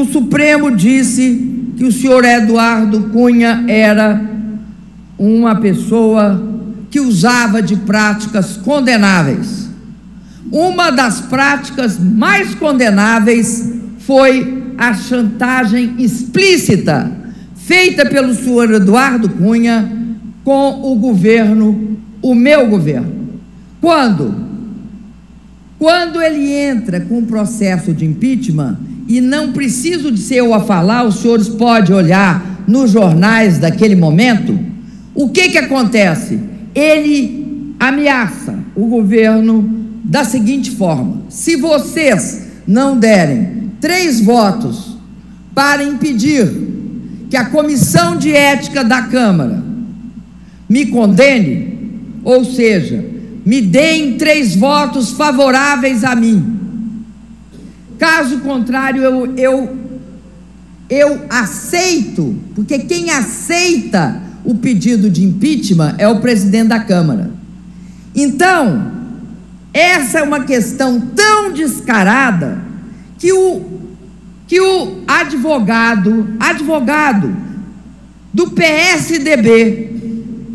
o Supremo disse que o senhor Eduardo Cunha era uma pessoa que usava de práticas condenáveis. Uma das práticas mais condenáveis foi a chantagem explícita feita pelo senhor Eduardo Cunha com o governo, o meu governo. Quando? Quando ele entra com o processo de impeachment, e não preciso de ser eu a falar, os senhores podem olhar nos jornais daquele momento, o que que acontece? Ele ameaça o governo da seguinte forma: se vocês não derem três votos para impedir que a comissão de ética da Câmara me condene, ou seja, me deem três votos favoráveis a mim. Caso contrário, eu, eu, eu aceito, porque quem aceita o pedido de impeachment é o presidente da Câmara. Então, essa é uma questão tão descarada que o, que o advogado, advogado do PSDB,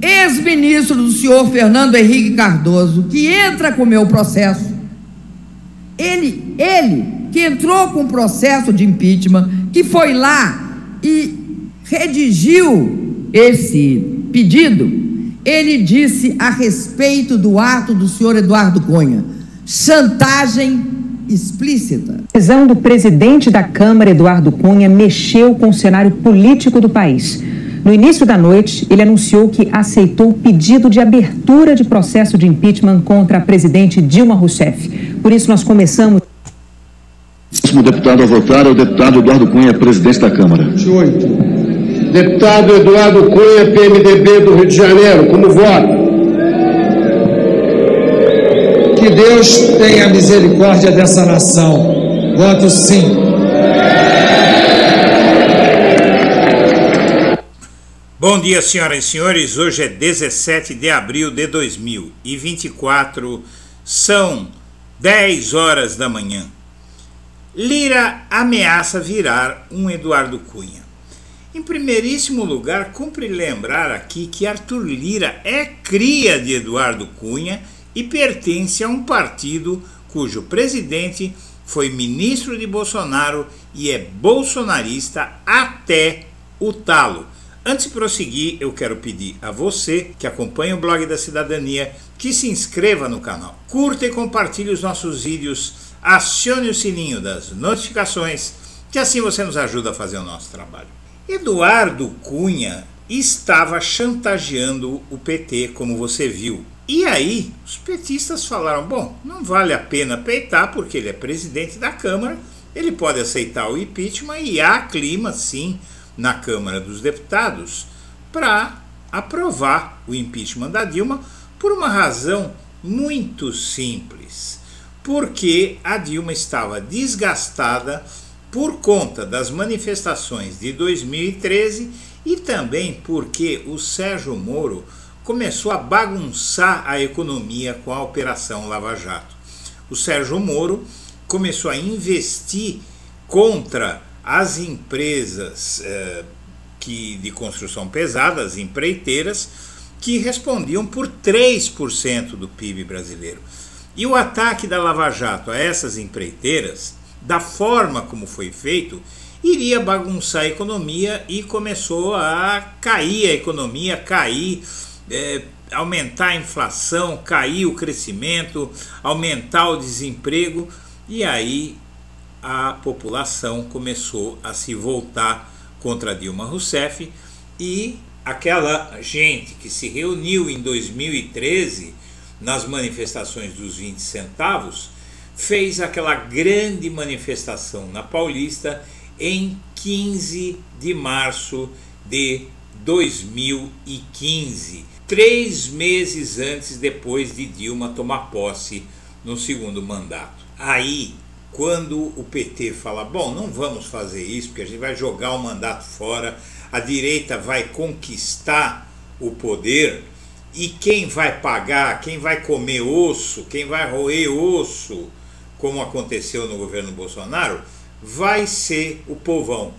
ex-ministro do senhor Fernando Henrique Cardoso, que entra com o meu processo, ele, ele que entrou com o processo de impeachment, que foi lá e redigiu esse pedido, ele disse a respeito do ato do senhor Eduardo Cunha, chantagem explícita. A decisão do presidente da Câmara, Eduardo Cunha, mexeu com o cenário político do país. No início da noite, ele anunciou que aceitou o pedido de abertura de processo de impeachment contra a presidente Dilma Rousseff. Por isso, nós começamos. O próximo deputado a votar é o deputado Eduardo Cunha, presidente da Câmara. 28. Deputado Eduardo Cunha, PMDB do Rio de Janeiro, como voto? Que Deus tenha misericórdia dessa nação. Voto sim. Bom dia, senhoras e senhores. Hoje é 17 de abril de 2024, são 10 horas da manhã. Lira ameaça virar um Eduardo Cunha. Em primeiríssimo lugar, cumpre lembrar aqui que Arthur Lira é cria de Eduardo Cunha e pertence a um partido cujo presidente foi ministro de Bolsonaro e é bolsonarista até o talo. Antes de prosseguir, eu quero pedir a você que acompanha o blog da cidadania que se inscreva no canal, curta e compartilhe os nossos vídeos, acione o sininho das notificações, que assim você nos ajuda a fazer o nosso trabalho. Eduardo Cunha estava chantageando o PT, como você viu. E aí, os petistas falaram: bom, não vale a pena peitar, porque ele é presidente da Câmara, ele pode aceitar o impeachment e há clima, sim, na Câmara dos Deputados para aprovar o impeachment da Dilma por uma razão muito simples. Porque a Dilma estava desgastada por conta das manifestações de 2013 e também porque o Sérgio Moro começou a bagunçar a economia com a Operação Lava Jato. O Sérgio Moro começou a investir contra as empresas eh, que, de construção pesada, as empreiteiras, que respondiam por 3% do PIB brasileiro. E o ataque da Lava Jato a essas empreiteiras, da forma como foi feito, iria bagunçar a economia e começou a cair a economia, cair, eh, aumentar a inflação, cair o crescimento, aumentar o desemprego, e aí a população começou a se voltar contra Dilma Rousseff. E aquela gente que se reuniu em 2013 nas manifestações dos 20 centavos fez aquela grande manifestação na Paulista em 15 de março de 2015, três meses antes depois de Dilma tomar posse no segundo mandato. Aí quando o PT fala, bom, não vamos fazer isso, porque a gente vai jogar o mandato fora, a direita vai conquistar o poder, e quem vai pagar, quem vai comer osso, quem vai roer osso, como aconteceu no governo Bolsonaro, vai ser o povão.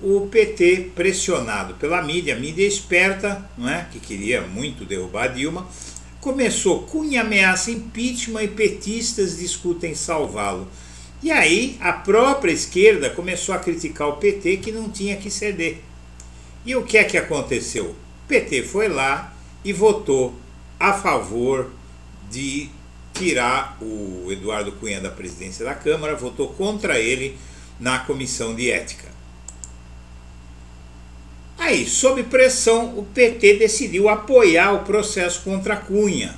O PT, pressionado pela mídia, mídia esperta, não é? que queria muito derrubar Dilma, começou Cunha ameaça impeachment e petistas discutem salvá-lo. E aí a própria esquerda começou a criticar o PT que não tinha que ceder. E o que é que aconteceu? O PT foi lá e votou a favor de tirar o Eduardo Cunha da presidência da Câmara, votou contra ele na comissão de ética. Aí, sob pressão, o PT decidiu apoiar o processo contra Cunha.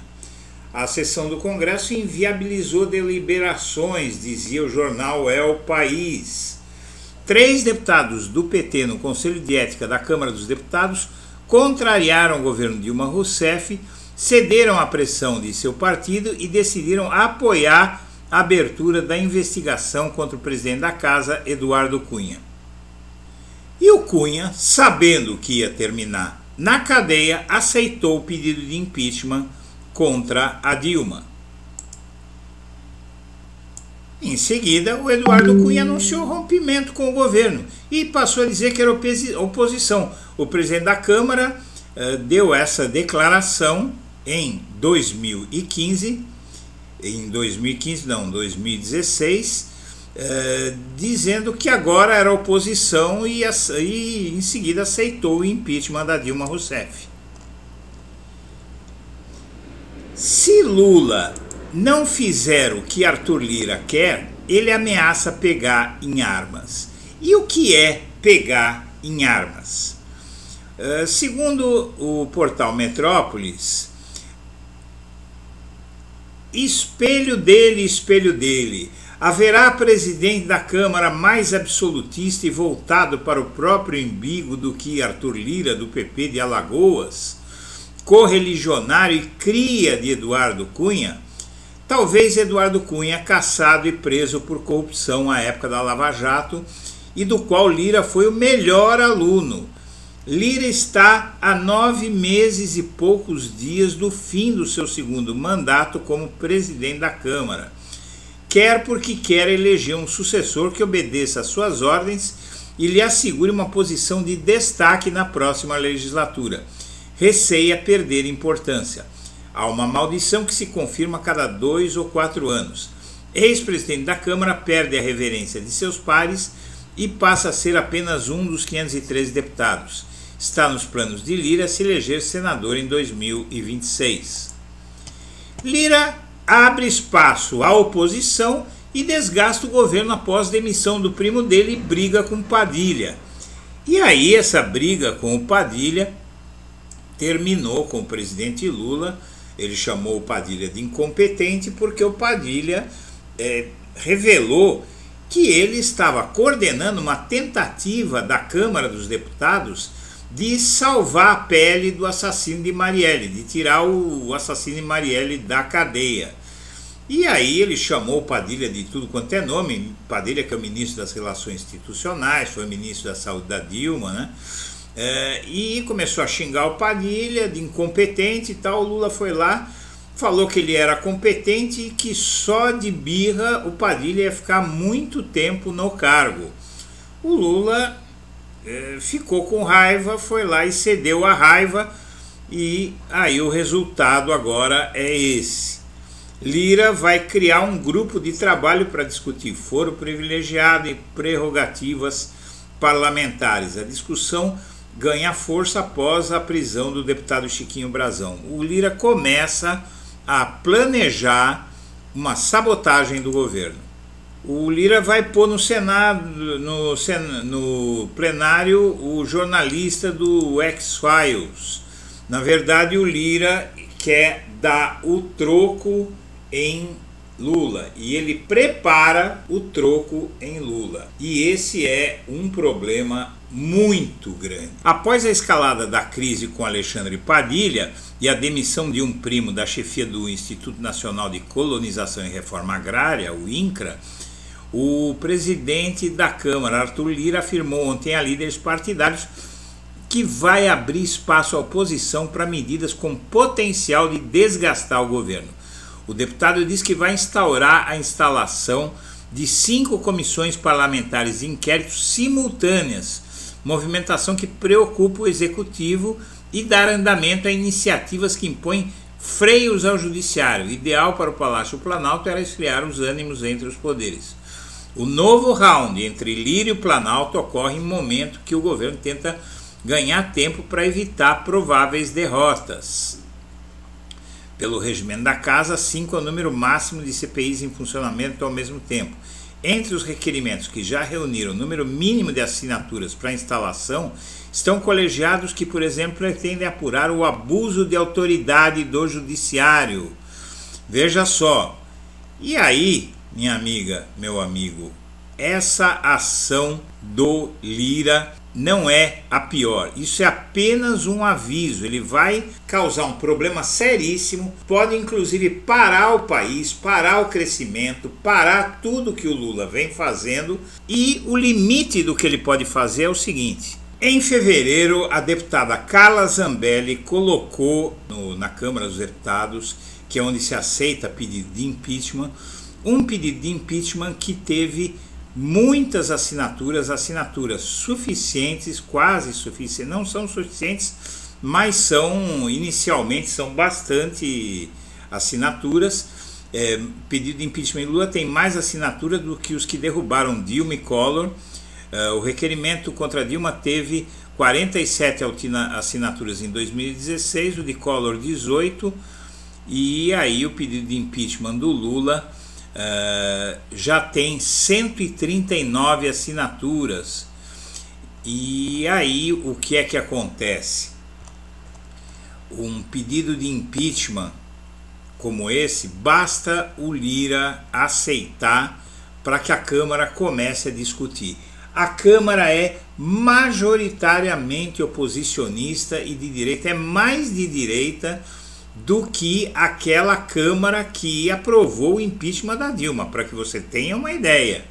A sessão do Congresso inviabilizou deliberações, dizia o jornal É o País. Três deputados do PT no Conselho de Ética da Câmara dos Deputados contrariaram o governo Dilma Rousseff cederam à pressão de seu partido e decidiram apoiar a abertura da investigação contra o presidente da casa, Eduardo Cunha. E o Cunha, sabendo que ia terminar na cadeia, aceitou o pedido de impeachment contra a Dilma. Em seguida, o Eduardo Cunha anunciou rompimento com o governo e passou a dizer que era oposição. O presidente da Câmara uh, deu essa declaração em 2015, em 2015 não, 2016, eh, dizendo que agora era oposição e, e em seguida aceitou o impeachment da Dilma Rousseff. Se Lula não fizer o que Arthur Lira quer, ele ameaça pegar em armas. E o que é pegar em armas? Uh, segundo o portal Metrópolis, espelho dele, espelho dele. Haverá presidente da Câmara mais absolutista e voltado para o próprio embigo do que Arthur Lira, do PP de Alagoas? Correligionário e cria de Eduardo Cunha? Talvez Eduardo Cunha, caçado e preso por corrupção à época da Lava Jato, e do qual Lira foi o melhor aluno Lira está a nove meses e poucos dias do fim do seu segundo mandato como presidente da Câmara. Quer porque quer eleger um sucessor que obedeça às suas ordens e lhe assegure uma posição de destaque na próxima legislatura. Receia perder importância. Há uma maldição que se confirma a cada dois ou quatro anos. Ex-presidente da Câmara perde a reverência de seus pares e passa a ser apenas um dos 513 deputados está nos planos de Lira se eleger senador em 2026. Lira abre espaço à oposição e desgasta o governo após demissão do primo dele e briga com Padilha. E aí essa briga com o Padilha terminou com o presidente Lula. Ele chamou o Padilha de incompetente porque o Padilha é, revelou que ele estava coordenando uma tentativa da Câmara dos Deputados de salvar a pele do assassino de Marielle, de tirar o assassino de Marielle da cadeia. E aí ele chamou Padilha de tudo quanto é nome, Padilha que é o ministro das Relações Institucionais, foi ministro da Saúde da Dilma, né? É, e começou a xingar o Padilha de incompetente e tal. O Lula foi lá, falou que ele era competente e que só de birra o Padilha ia ficar muito tempo no cargo. O Lula é, ficou com raiva, foi lá e cedeu a raiva, e aí o resultado agora é esse. Lira vai criar um grupo de trabalho para discutir foro privilegiado e prerrogativas parlamentares. A discussão ganha força após a prisão do deputado Chiquinho Brazão. O Lira começa a planejar uma sabotagem do governo. O Lira vai pôr no Senado, no, no plenário, o jornalista do X-Files. Na verdade, o Lira quer dar o troco em Lula e ele prepara o troco em Lula. E esse é um problema muito grande. Após a escalada da crise com Alexandre Padilha e a demissão de um primo da chefia do Instituto Nacional de Colonização e Reforma Agrária, o INCRA, o presidente da Câmara, Arthur Lira, afirmou ontem a líderes partidários que vai abrir espaço à oposição para medidas com potencial de desgastar o governo. O deputado diz que vai instaurar a instalação de cinco comissões parlamentares de inquérito simultâneas, movimentação que preocupa o executivo e dar andamento a iniciativas que impõem freios ao judiciário. Ideal para o Palácio Planalto era esfriar os ânimos entre os poderes. O novo round entre Lírio e Planalto ocorre em momento que o governo tenta ganhar tempo para evitar prováveis derrotas. Pelo regimento da Casa, 5 é o número máximo de CPIs em funcionamento ao mesmo tempo. Entre os requerimentos que já reuniram o número mínimo de assinaturas para instalação, estão colegiados que, por exemplo, pretendem apurar o abuso de autoridade do judiciário. Veja só. E aí, minha amiga, meu amigo, essa ação do Lira não é a pior. Isso é apenas um aviso. Ele vai causar um problema seríssimo, pode inclusive parar o país, parar o crescimento, parar tudo que o Lula vem fazendo. E o limite do que ele pode fazer é o seguinte: em fevereiro, a deputada Carla Zambelli colocou no, na Câmara dos Deputados, que é onde se aceita pedido de impeachment, um pedido de impeachment que teve muitas assinaturas, assinaturas suficientes, quase suficientes, não são suficientes, mas são inicialmente são bastante assinaturas. É, pedido de impeachment Lula tem mais assinaturas do que os que derrubaram Dilma e Collor. É, o requerimento contra Dilma teve 47 assinaturas em 2016, o de Collor 18, e aí o pedido de impeachment do Lula uh, já tem 139 assinaturas. E aí o que é que acontece? Um pedido de impeachment como esse, basta o Lira aceitar para que a Câmara comece a discutir. A Câmara é majoritariamente oposicionista e de direita, é mais de direita do que aquela Câmara que aprovou o impeachment da Dilma, para que você tenha uma ideia.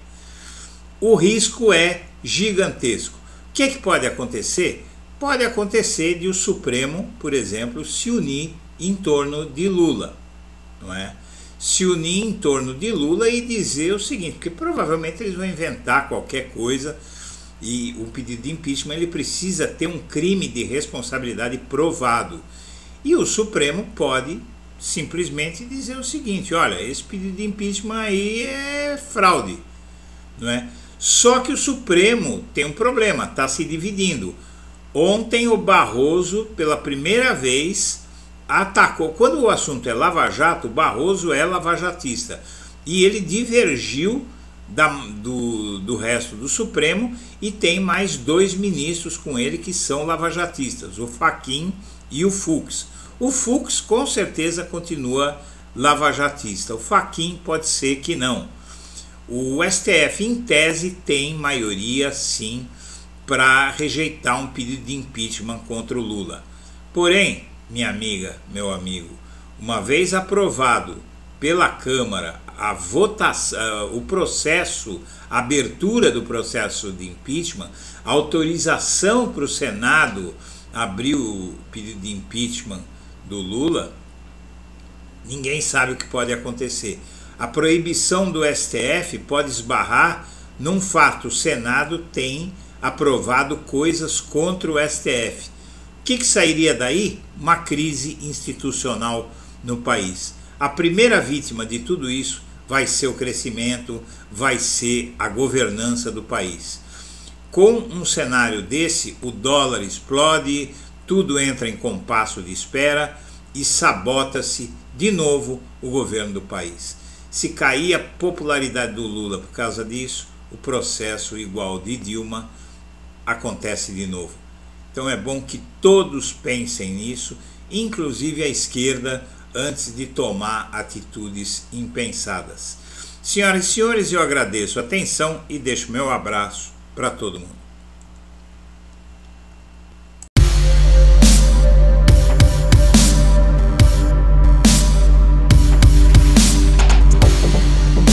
O risco é gigantesco. O que, é que pode acontecer? Pode acontecer de o Supremo, por exemplo, se unir em torno de Lula, não é? Se unir em torno de Lula e dizer o seguinte, porque provavelmente eles vão inventar qualquer coisa e o pedido de impeachment ele precisa ter um crime de responsabilidade provado. E o Supremo pode simplesmente dizer o seguinte: olha, esse pedido de impeachment aí é fraude, não é? Só que o Supremo tem um problema, está se dividindo. Ontem o Barroso, pela primeira vez, atacou. Quando o assunto é Lava Jato, o Barroso é lavajatista. E ele divergiu da, do, do resto do Supremo e tem mais dois ministros com ele que são lavajatistas, o Faquim e o Fux. O Fux com certeza continua lavajatista. O Faquin pode ser que não. O STF, em tese, tem maioria sim para rejeitar um pedido de impeachment contra o Lula. Porém, minha amiga, meu amigo, uma vez aprovado pela Câmara a votação, o processo, a abertura do processo de impeachment, autorização para o Senado abrir o pedido de impeachment do Lula, ninguém sabe o que pode acontecer. A proibição do STF pode esbarrar num fato: o Senado tem aprovado coisas contra o STF. O que, que sairia daí? Uma crise institucional no país. A primeira vítima de tudo isso vai ser o crescimento, vai ser a governança do país. Com um cenário desse, o dólar explode, tudo entra em compasso de espera e sabota-se de novo o governo do país. Se cair a popularidade do Lula por causa disso, o processo igual de Dilma acontece de novo. Então é bom que todos pensem nisso, inclusive a esquerda, antes de tomar atitudes impensadas. Senhoras e senhores, eu agradeço a atenção e deixo meu abraço para todo mundo.